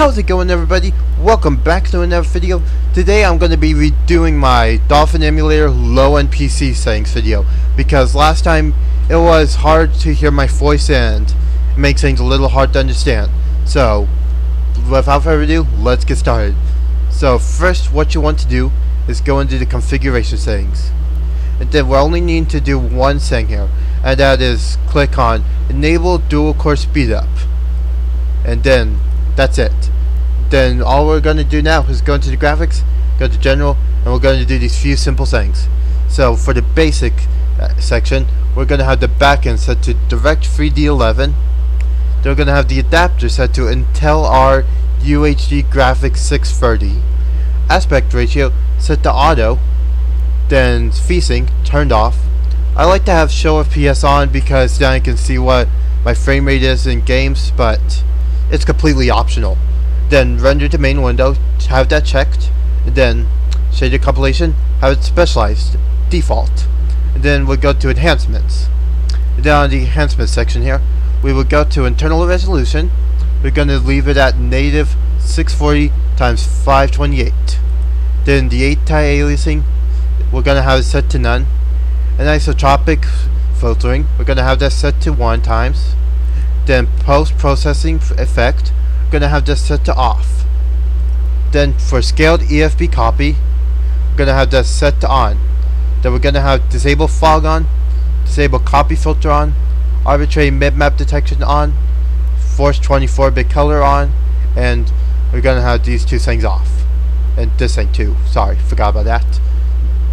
How's it going everybody? Welcome back to another video. Today I'm going to be redoing my Dolphin Emulator low-end PC settings video because last time it was hard to hear my voice and it makes things a little hard to understand. So, without further ado, let's get started. So first what you want to do is go into the configuration settings. And then we're only needing to do one thing here and that is click on enable dual core speedup and then that's it. Then all we're going to do now is go into the graphics go to general and we're going to do these few simple things. So for the basic uh, section we're going to have the backend set to direct 3d11 then we're going to have the adapter set to Intel R UHD graphics 630 aspect ratio set to auto. Then VSync turned off. I like to have show FPS on because then I can see what my frame rate is in games but it's completely optional. Then render to main window, have that checked, then shader compilation, have it specialized, default. And then we'll go to enhancements. And then on the enhancements section here, we will go to internal resolution. We're going to leave it at native 640 times 528. Then the anti-aliasing, we're going to have it set to none. Anisotropic filtering, we're going to have that set to 1 times. Then post-processing effect, to have this set to off. Then for scaled EFB copy, to have that set to on. Then we're to have disable fog on, disable copy filter on, arbitrary mipmap detection on, force 24-bit color on, and we're to have these two things off. And this thing too. Sorry, forgot about that.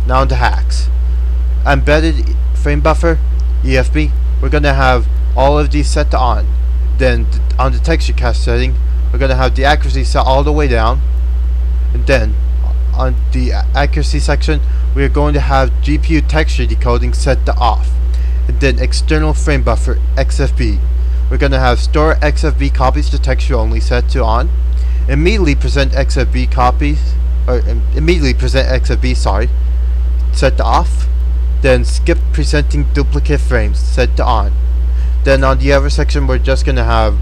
Now on to hacks. Embedded frame buffer, EFB, we're going to have all of these set to on. Then on the texture cache setting, we're going to have the accuracy set all the way down. And then uh, on the accuracy section, we're going to have GPU texture decoding set to off. And then external frame buffer XFB. We're going to have store XFB copies to texture only set to on. Immediately present XFB copies, or um, immediately present XFB, sorry, set to off. Then skip presenting duplicate frames set to on. Then on the other section, we're just going to have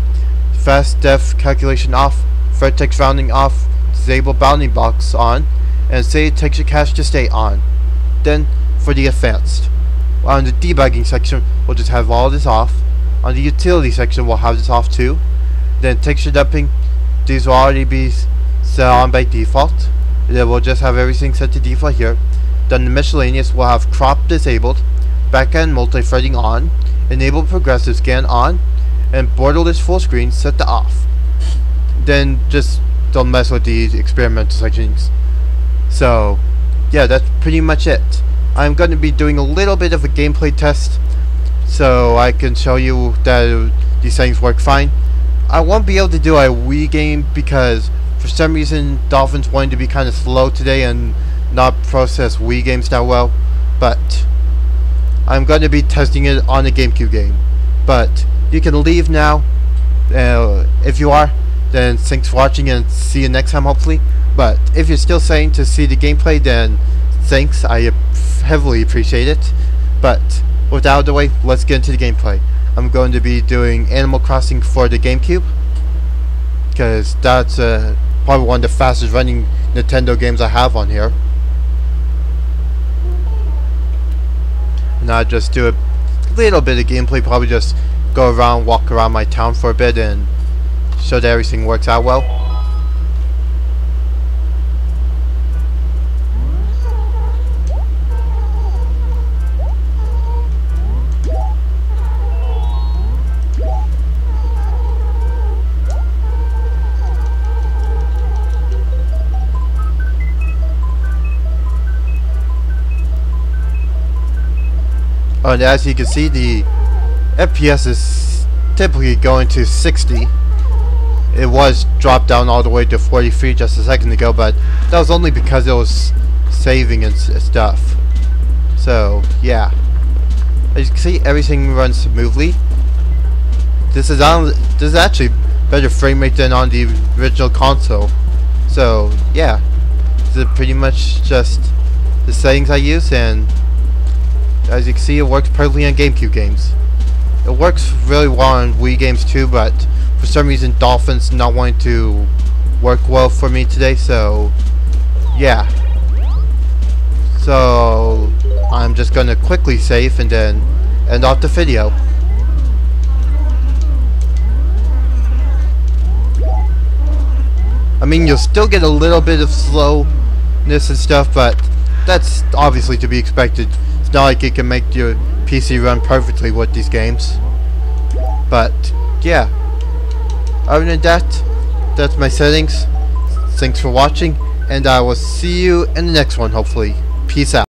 fast depth calculation off, vertex rounding off, disable bounding box on, and save texture cache to state on. Then for the advanced. On the debugging section, we'll just have all this off. On the utility section, we'll have this off too. Then texture dumping, these will already be set on by default. Then we'll just have everything set to default here. Then the miscellaneous will have crop disabled, backend multi-threading on, enable progressive scan on, and borderless full screen set to off. Then just don't mess with these experimental sections. So, yeah, that's pretty much it. I'm going to be doing a little bit of a gameplay test so I can show you that these things work fine. I won't be able to do a Wii game because for some reason Dolphins wanted to be kind of slow today and not process Wii games that well, but I'm going to be testing it on a GameCube game. But you can leave now. Uh, if you are, then thanks for watching and see you next time hopefully. But if you're still saying to see the gameplay, then thanks. I heavily appreciate it. But without the way, let's get into the gameplay. I'm going to be doing Animal Crossing for the GameCube. Because that's uh, probably one of the fastest running Nintendo games I have on here. Not just do a little bit of gameplay, probably just go around, walk around my town for a bit and show that everything works out well. And as you can see the FPS is typically going to 60 it was dropped down all the way to 43 just a second ago but that was only because it was saving and stuff. So yeah. As you can see everything runs smoothly. This is on this is actually better frame rate than on the original console. So yeah. This is pretty much just the settings I use and as you can see, it works perfectly on GameCube games. It works really well on Wii games too, but for some reason Dolphins not wanting to work well for me today, so yeah. So I'm just gonna quickly save and then end off the video. I mean, you'll still get a little bit of slowness and stuff, but that's obviously to be expected. It's not like it can make your PC run perfectly with these games. But, yeah. Other than that, that's my settings. Thanks for watching, and I will see you in the next one, hopefully. Peace out.